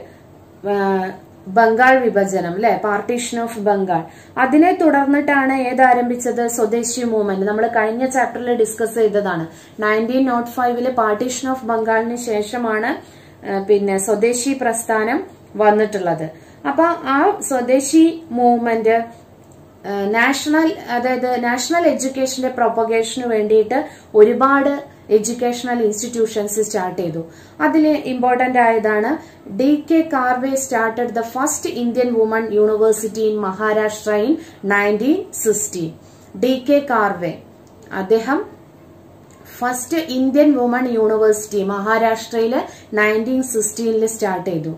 ബംഗാൾ വിഭജനം അല്ലെ പാർട്ടീഷൻ ഓഫ് ബംഗാൾ അതിനെ തുടർന്നിട്ടാണ് ഏത് ആരംഭിച്ചത്? സ്വദേശി മൂവ്മെന്റ് നമ്മൾ കഴിഞ്ഞ ചാപ്റ്ററിൽ ഡിസ്കസ് ചെയ്തതാണ്. നയന്റീൻ നോട്ട് ഫൈവിൽ പാർട്ടീഷൻ ഓഫ് ബംഗാളിന് ശേഷമാണ് പിന്നെ സ്വദേശി പ്രസ്ഥാനം വന്നിട്ടുള്ളത്. അപ്പൊ ആ സ്വദേശി മൂവ്മെന്റ് നാഷണൽ അതായത് നാഷണൽ എഡ്യൂക്കേഷന്റെ പ്രൊപ്പഗേഷന് വേണ്ടിയിട്ട് ഒരുപാട് എഡ്യൂക്കേഷണൽ ഇൻസ്റ്റിറ്റ്യൂഷൻസ് സ്റ്റാർട്ട് ചെയ്തു. അതിൽ ഇമ്പോർട്ടന്റ് ആയതാണ് D K Karve started the first Indian woman university in Maharashtra in nineteen sixty D K Karve. അദ്ദേഹം ഫസ്റ്റ് ഇന്ത്യൻ വുമൺ യൂണിവേഴ്സിറ്റി മഹാരാഷ്ട്രയിൽ നയന്റീൻ സിക്സ്റ്റീനിൽ സ്റ്റാർട്ട് ചെയ്തു.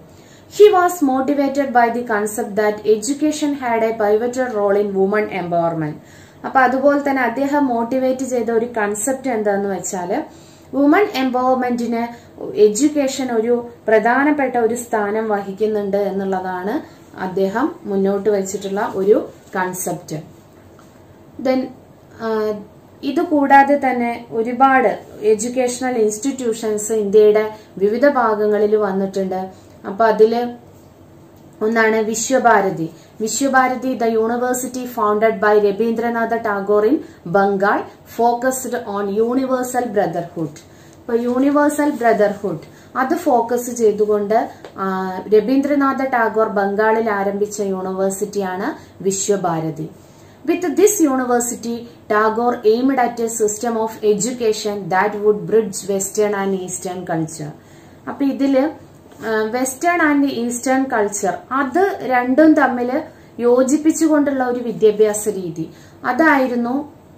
He was motivated by the concept that education had a pivoted role in woman empowerment അപ്പൊ അതുപോലെ തന്നെ അദ്ദേഹം motivate ചെയ്ത ഒരു കൺസെപ്റ്റ് എന്താന്ന് വെച്ചാൽ വുമൺ എംപവർമെന്റിന് എഡ്യൂക്കേഷൻ ഒരു പ്രധാനപ്പെട്ട ഒരു സ്ഥാനം വഹിക്കുന്നുണ്ട് എന്നുള്ളതാണ് അദ്ദേഹം മുന്നോട്ട് വെച്ചിട്ടുള്ള ഒരു കൺസെപ്റ്റ് ദെൻ ഇത് കൂടാതെ തന്നെ ഒരുപാട് എഡ്യൂക്കേഷണൽ ഇൻസ്റ്റിറ്റ്യൂഷൻസ് ഇന്ത്യയുടെ വിവിധ ഭാഗങ്ങളിൽ വന്നിട്ടുണ്ട്. അപ്പൊ അതിൽ ഒന്നാണ് Vishwabharati. Vishwabharati the university founded by Rabindranath Tagore in Bengal focused on universal brotherhood. ഇപ്പൊ യൂണിവേഴ്സൽ ബ്രദർഹുഡ് അത് ഫോക്കസ് ചെയ്തുകൊണ്ട് രവീന്ദ്രനാഥ ടാഗോർ ബംഗാളിൽ ആരംഭിച്ച യൂണിവേഴ്സിറ്റിയാണ് Vishwabharati. With this university Tagore aimed at a system of education that would bridge western and eastern culture. അപ്പൊ ഇതിൽ western and eastern culture അത് രണ്ടും തമ്മിൽ യോജിപ്പിച്ചുകൊണ്ടുള്ള ഒരു വിദ്യാഭ്യാസ രീതി. അതായിരുന്നു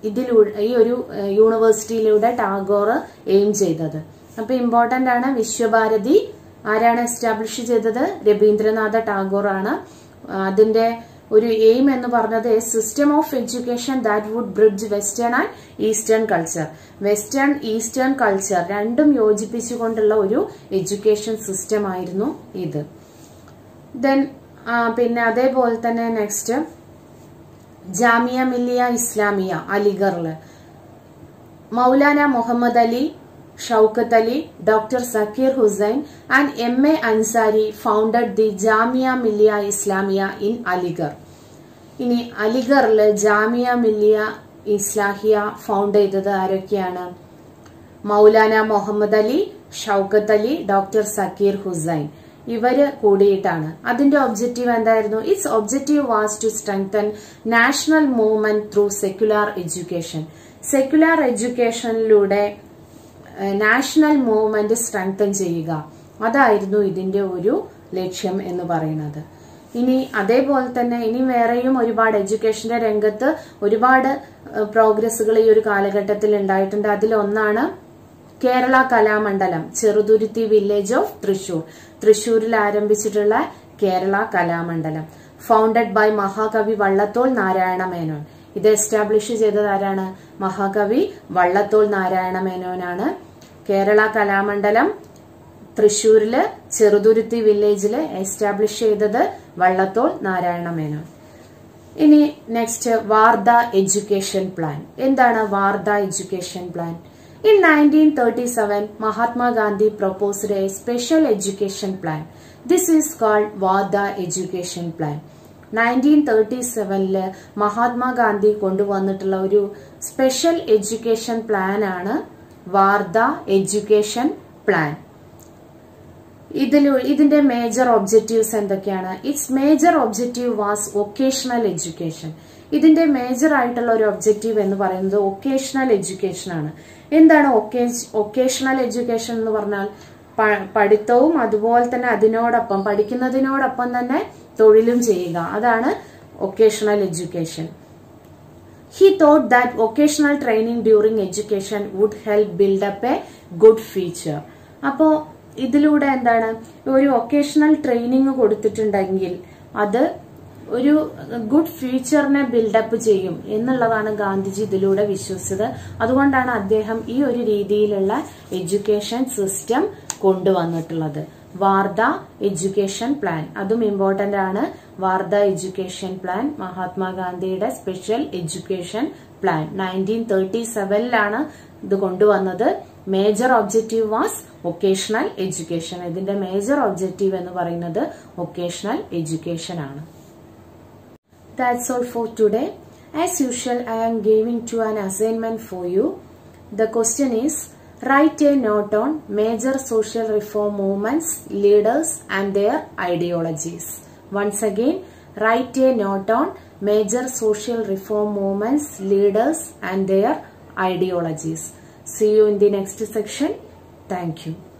ഇതിലൂടെ ഈ ഒരു യൂണിവേഴ്സിറ്റിയിലൂടെ ടാഗോർ എയിം ചെയ്തത്. അപ്പൊ ഇമ്പോർട്ടന്റ് ആണ് വിശ്വഭാരതി ആരാണ് എസ്റ്റാബ്ലിഷ് ചെയ്തത്? രവീന്ദ്രനാഥ ടാഗോർ ആണ് അതിന്റെ ഒരു എയിം എന്ന് പറഞ്ഞത് a system of education that would bridge western and eastern culture western eastern culture രണ്ടും യോജിപ്പിച്ചുകൊണ്ടുള്ള ഒരു എഡ്യൂക്കേഷൻ സിസ്റ്റം ആയിരുന്നു ഇത്. ദെൻ പിന്നെ അതേപോലെ തന്നെ next Jamia Millia Islamia അലിഗറിൽ. Maulana Muhammad Ali Shaukat Ali doctor Zakir Hussain and M A Ansari founded the Jamia Millia Islamia in Aligarh. ഇനി അലിഗറിൽ ജാമിയ മില്ലിയ ഇസ്ലാഹിയ ഫൗണ്ട് ചെയ്തത് ആരൊക്കെയാണ്? മൗലാന മുഹമ്മദ് അലി ഷൌക്കത്ത് അലി ഡോക്ടർ സക്കീർ ഹുസൈൻ. ഇവർ കൂടിയിട്ടാണ്. അതിന്റെ ഒബ്ജക്റ്റീവ് എന്തായിരുന്നു? Its objective was to strengthen national movement through secular education secular എഡ്യൂക്കേഷനിലൂടെ national movement strengthen ചെയ്യുക. അതായിരുന്നു ഇതിന്റെ ഒരു ലക്ഷ്യം എന്ന് പറയുന്നത്. ഇനി അതേപോലെ തന്നെ ഇനി വേറെയും ഒരുപാട് എഡ്യൂക്കേഷന്റെ രംഗത്ത് ഒരുപാട് പ്രോഗ്രസ്സുകൾ ഈ ഒരു കാലഘട്ടത്തിൽ ഉണ്ടായിട്ടുണ്ട്. അതിലൊന്നാണ് കേരള കലാമണ്ഡലം ചെറുതുരുത്തി വില്ലേജ് ഓഫ് തൃശൂർ. തൃശൂരിൽ ആരംഭിച്ചിട്ടുള്ള കേരള കലാമണ്ഡലം ഫൗണ്ടഡ് ബൈ മഹാകവി വള്ളത്തോൾ നാരായണ മേനോൻ. ഇത് എസ്റ്റാബ്ലിഷ് ചെയ്തത് ആരാണ്? മഹാകവി വള്ളത്തോൾ നാരായണ മേനോനാണ്. കേരള കലാമണ്ഡലം തൃശൂരിൽ ചെറുതുരുത്തി വില്ലേജിൽ എസ്റ്റാബ്ലിഷ് ചെയ്തത് വള്ളത്തോൾ നാരായണ മേനോൻ. ഇനി നെക്സ്റ്റ് വാർധ എഡ്യൂക്കേഷൻ പ്ലാൻ. എന്താണ് Wardha education plan? In nineteen thirty seven Mahatma Gandhi proposed a special education plan. This is called Wardha education plan. Nineteen thirty സെവനിൽ മഹാത്മാഗാന്ധി കൊണ്ടുവന്നിട്ടുള്ള ഒരു സ്പെഷ്യൽ എഡ്യൂക്കേഷൻ പ്ലാൻ ആണ് വാർധ എഡ്യൂക്കേഷൻ പ്ലാൻ. ഇതിൽ ഇതിന്റെ major objectives എന്തൊക്കെയാണ്? Its major objective was vocational education ഇതിന്റെ major ആയിട്ടുള്ള ഒരു ഒബ്ജക്റ്റീവ് എന്ന് പറയുന്നത് വൊക്കേഷണൽ എഡ്യൂക്കേഷൻ ആണ്. എന്താണ് വൊക്കേഷണൽ എഡ്യൂക്കേഷൻ എന്ന് പറഞ്ഞാൽ? പഠിത്തവും അതുപോലെ തന്നെ അതിനോടൊപ്പം പഠിക്കുന്നതിനോടൊപ്പം തന്നെ തൊഴിലും ചെയ്യുക. അതാണ് vocational education he thought that vocational training during education would build up a good future. അപ്പോ ഇതിലൂടെ എന്താണ് ഒരു വൊക്കേഷണൽ ട്രെയിനിങ് കൊടുത്തിട്ടുണ്ടെങ്കിൽ അത് ഒരു ഗുഡ് ഫ്യൂച്ചറിനെ ബിൽഡപ്പ് ചെയ്യും എന്നുള്ളതാണ് ഗാന്ധിജി ഇതിലൂടെ വിശ്വസിച്ചത്. അതുകൊണ്ടാണ് അദ്ദേഹം ഈ ഒരു രീതിയിലുള്ള എഡ്യൂക്കേഷൻ സിസ്റ്റം കൊണ്ടുവന്നിട്ടുള്ളത്. Wardha education plan. അതും ഇമ്പോർട്ടന്റ് ആണ്. വാർധ എഡ്യൂക്കേഷൻ പ്ലാൻ മഹാത്മാഗാന്ധിയുടെ special education plan. Nineteen thirty സെവനിലാണ് ഇത് കൊണ്ടുവന്നത്. Major objective was vocational education ഇതിന്റെ മേജർ ഒബ്ജക്റ്റീവ് എന്ന് പറയുന്നത് വൊക്കേഷണൽ എഡ്യൂക്കേഷൻ ആണ് That's all for today. As usual, I am giving to an assignment for you. The question is write a note on major social reform movements, leaders, and their ideologies. Once again, write a note on major social reform movements, leaders, and their ideologies. See you in the next section. Thank you.